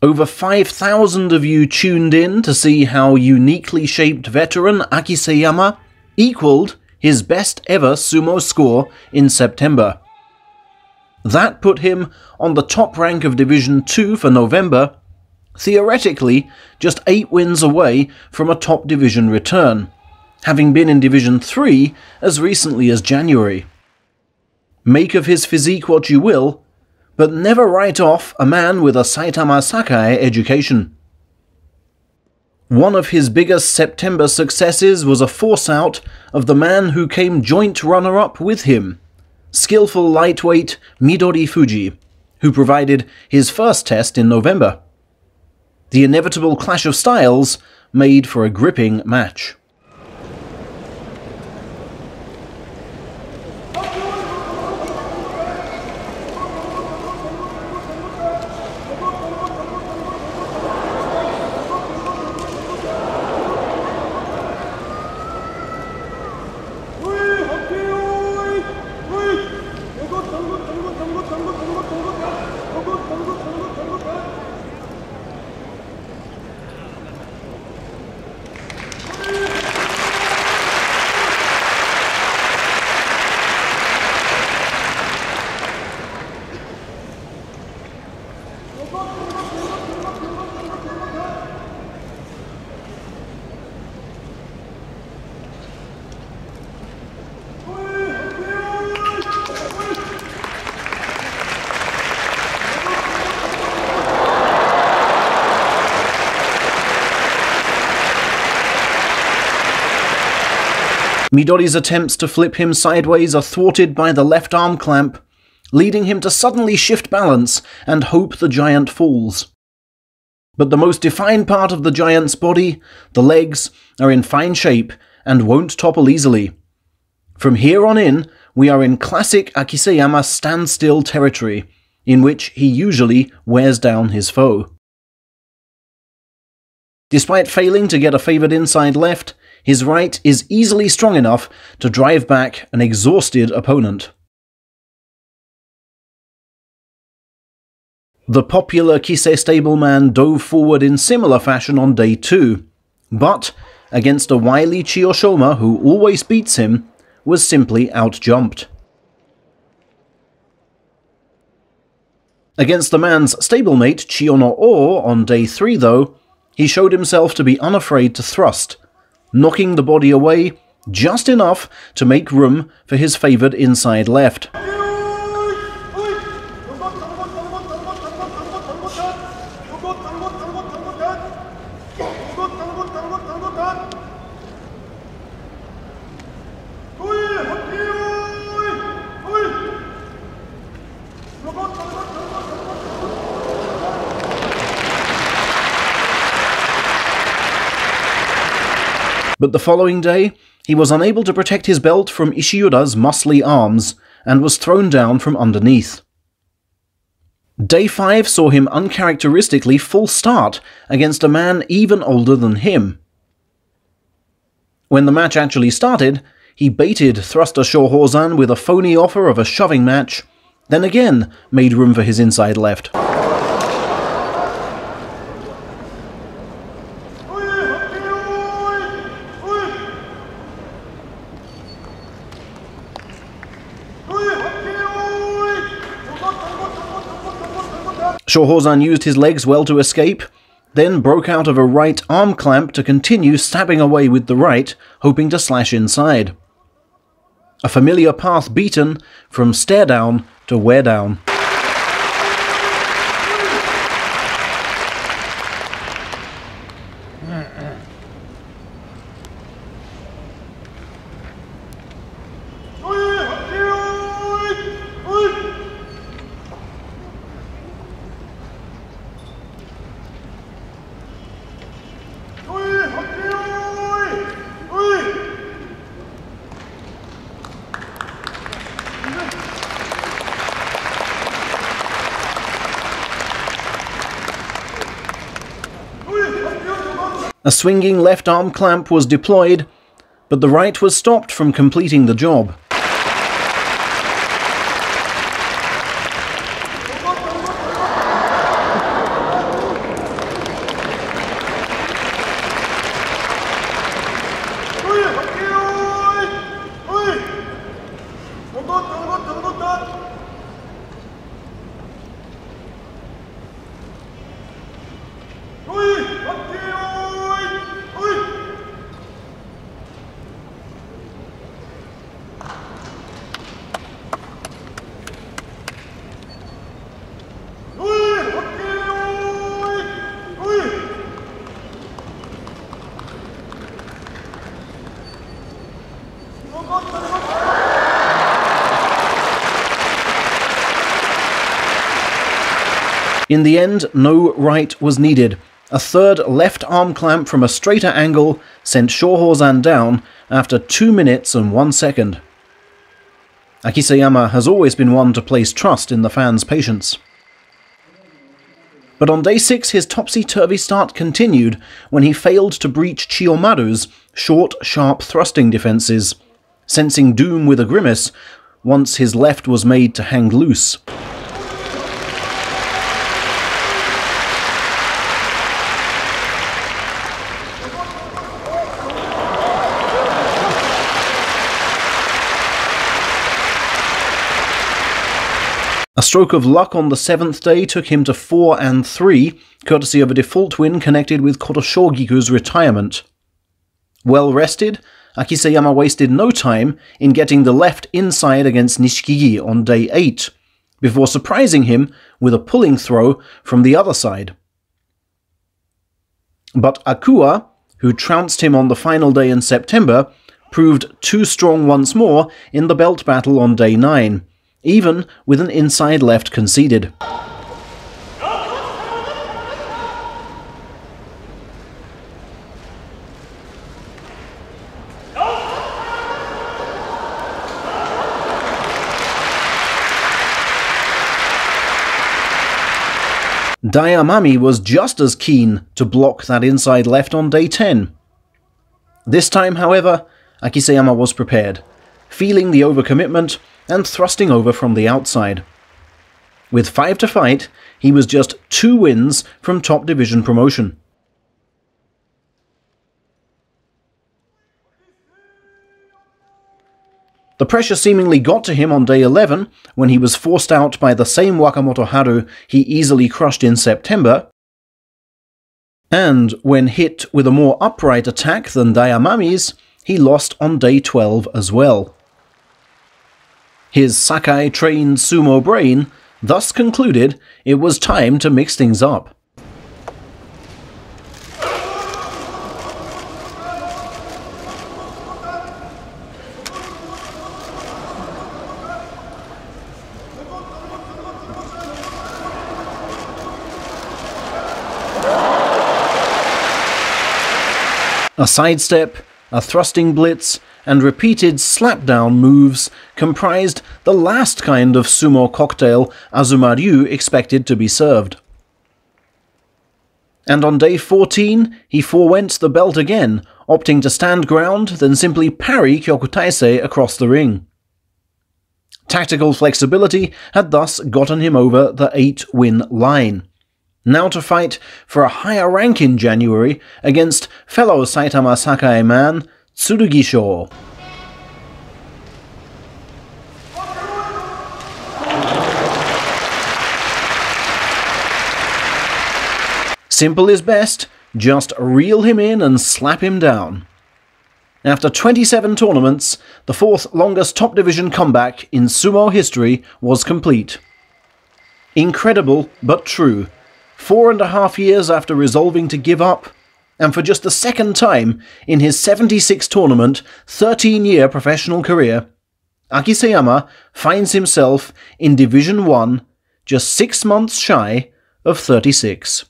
Over 5,000 of you tuned in to see how uniquely shaped veteran Akiseyama equaled his best ever sumo score in September. That put him on the top rank of Division 2 for November, theoretically just 8 wins away from a top division return, having been in Division 3 as recently as January. Make of his physique what you will, but never write off a man with a Saitama Sakae education. One of his biggest September successes was a force out of the man who came joint runner up with him, skillful lightweight Midorifuji, who provided his first test in November. The inevitable clash of styles made for a gripping match. Midori's attempts to flip him sideways are thwarted by the left arm clamp, leading him to suddenly shift balance and hope the giant falls. But the most defined part of the giant's body, the legs, are in fine shape and won't topple easily. From here on in, we are in classic Akiseyama standstill territory, in which he usually wears down his foe. Despite failing to get a favoured inside left, his right is easily strong enough to drive back an exhausted opponent. The popular Kise stableman dove forward in similar fashion on day 2, but, against a wily Chiyoshoma who always beats him, was simply outjumped. Against the man's stablemate Chiyonoo on day 3 though, he showed himself to be unafraid to thrust, knocking the body away just enough to make room for his favoured inside left. But the following day, he was unable to protect his belt from Ishiura's muscly arms and was thrown down from underneath. Day 5 saw him uncharacteristically full start against a man even older than him. When the match actually started, he baited Thruster Shohozan with a phony offer of a shoving match, then again made room for his inside left. Shohozan used his legs well to escape, then broke out of a right arm clamp to continue stabbing away with the right, hoping to slash inside. A familiar path beaten from stare down to wear down. A swinging left arm clamp was deployed, but the right was stopped from completing the job. In the end, no right was needed. A third left arm clamp from a straighter angle sent Shohozan down after 2 minutes and 1 second. Akiseyama has always been one to place trust in the fans' patience. But on day 6 his topsy-turvy start continued when he failed to breach Chiyomaru's short, sharp thrusting defences, sensing doom with a grimace once his left was made to hang loose. Stroke of luck on the seventh day took him to 4 and 3, courtesy of a default win connected with Kotoshogiku's retirement. Well rested, Akiseyama wasted no time in getting the left inside against Nishikigi on day 8, before surprising him with a pulling throw from the other side. But Akua, who trounced him on the final day in September, proved too strong once more in the belt battle on day 9 even with an inside left conceded. Daiamami was just as keen to block that inside left on day 10. This time, however, Akiseyama was prepared, feeling the overcommitment and thrusting over from the outside. With five to fight, he was just two wins from top division promotion. The pressure seemingly got to him on day 11 when he was forced out by the same Wakamotoharu he easily crushed in September, and when hit with a more upright attack than Daiamami's, he lost on day 12 as well. His Sakae trained sumo brain thus concluded it was time to mix things up. A sidestep, a thrusting blitz, and repeated slapdown moves comprised the last kind of sumo cocktail Azumaryu expected to be served. And on day 14, he forewent the belt again, opting to stand ground, then simply parry Kyokutaisei across the ring. Tactical flexibility had thus gotten him over the 8-win line. Now to fight for a higher rank in January against fellow Saitama Sakae man Tsurugisho. Simple is best, just reel him in and slap him down. After 27 tournaments, the fourth longest top division comeback in sumo history was complete. Incredible, but true. Four and a half years after resolving to give up, and for just the second time in his 76 tournament, 13 year professional career, Akiseyama finds himself in Division 1, just six months shy of 36.